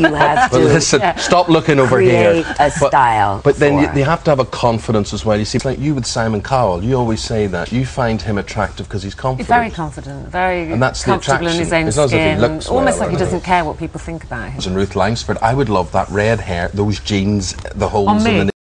You have But to listen, stop looking over create here. a But- style. But then you, you have to have a confidence as well. You see, like you with Simon Cowell, you always say that you find him attractive because he's confident. Very confident, very And that's the attraction. in his attraction. own It's as if he skin. looks almost well, like he doesn't care what people think about him. And Ruth Langsford, I would love that red hair, those jeans, the holes in the